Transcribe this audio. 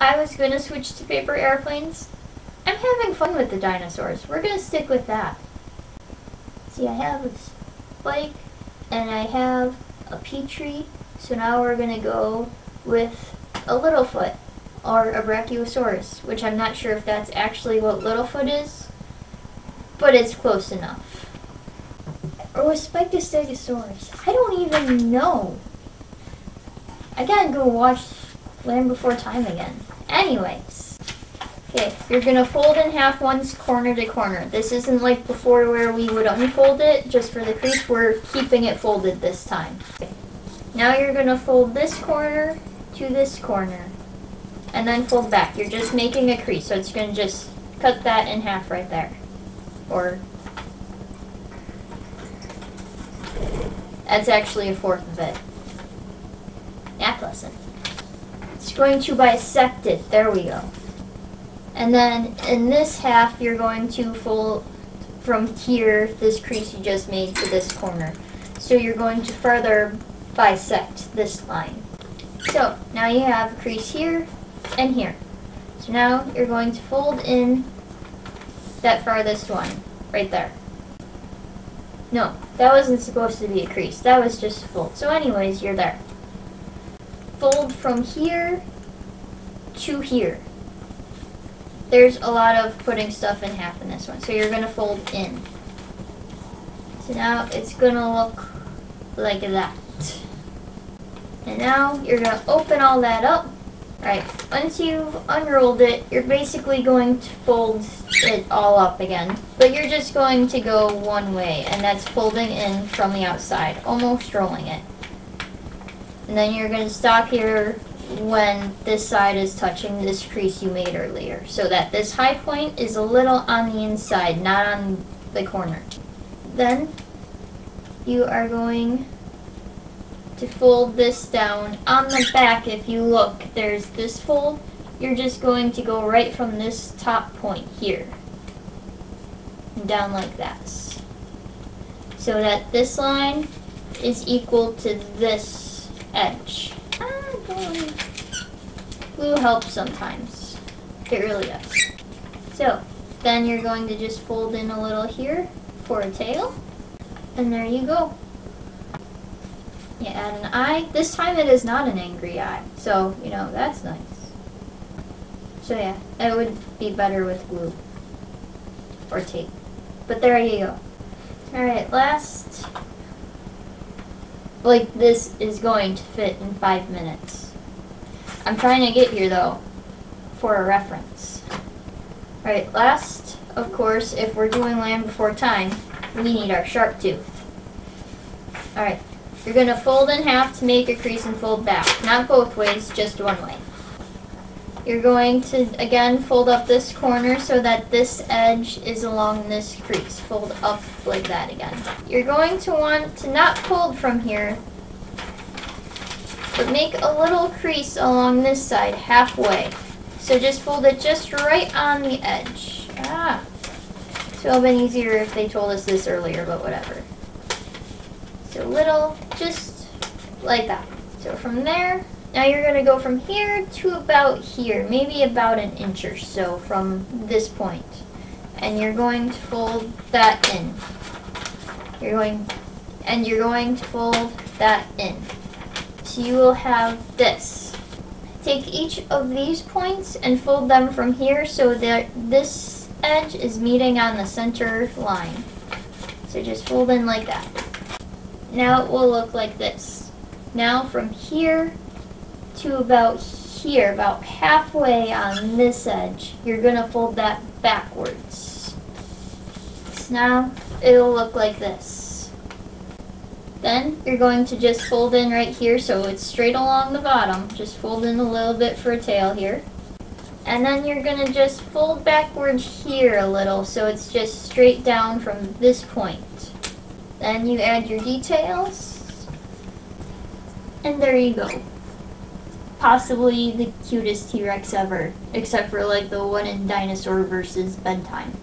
I was gonna switch to paper airplanes. I'm having fun with the dinosaurs. We're gonna stick with that. See, I have a spike and I have a Petrie, So now we're gonna go with a Littlefoot or a Brachiosaurus, which I'm not sure if that's actually what Littlefoot is, but it's close enough. Or was Spike the Stegosaurus? I don't even know. I gotta go watch Land Before Time again. Anyways. Okay, you're gonna fold in half once corner to corner. This isn't like before where we would unfold it just for the crease. We're keeping it folded this time. Okay. Now you're gonna fold this corner to this corner and then fold back. You're just making a crease, so it's gonna just cut that in half right there. Or that's actually a fourth of it. Math lesson. Going to bisect it. There we go. And then in this half, you're going to fold from here, this crease you just made, to this corner. So you're going to further bisect this line. So now you have a crease here and here. So now you're going to fold in that farthest one, right there. No, that wasn't supposed to be a crease. That was just a fold. So anyways, you're there. Fold from here to here. There's a lot of putting stuff in half in this one. So you're going to fold in. So now it's going to look like that. And now you're going to open all that up. Right, once you've unrolled it, you're basically going to fold it all up again. But you're just going to go one way, and that's folding in from the outside, almost rolling it. And then you're going to stop here when this side is touching this crease you made earlier. So that this high point is a little on the inside, not on the corner. Then you are going to fold this down. On the back, if you look, there's this fold. You're just going to go right from this top point here. Down like this. So that this line is equal to this edge. Ah, Glue helps sometimes. It really does. So, then you're going to just fold in a little here for a tail. And there you go. You add an eye. This time it is not an angry eye. So, you know, that's nice. So yeah, it would be better with glue. Or tape. But there you go. Alright, last. Like, this is going to fit in five minutes. I'm trying to get here, though, for a reference. Alright, last, of course, if we're doing Land Before Time, we need our Sharptooth. Alright, you're going to fold in half to make a crease and fold back. Not both ways, just one way. You're going to, again, fold up this corner so that this edge is along this crease. Fold up like that again. You're going to want to not fold from here, but make a little crease along this side, halfway. So just fold it just right on the edge. Ah. It would have been easier if they told us this earlier, but whatever. So little, just like that. So from there, now you're going to go from here to about here, maybe about an inch or so from this point. And you're going to fold that in. You're going, and you're going to fold that in. So you will have this. Take each of these points and fold them from here so that this edge is meeting on the center line. So just fold in like that. Now it will look like this. Now from here to about here, about halfway on this edge, you're going to fold that backwards. So now it'll look like this. Then you're going to just fold in right here so it's straight along the bottom. Just fold in a little bit for a tail here. And then you're going to just fold backwards here a little so it's just straight down from this point. Then you add your details. And there you go. Possibly the cutest T-Rex ever. Except for like the one in Dinosaur versus Bedtime.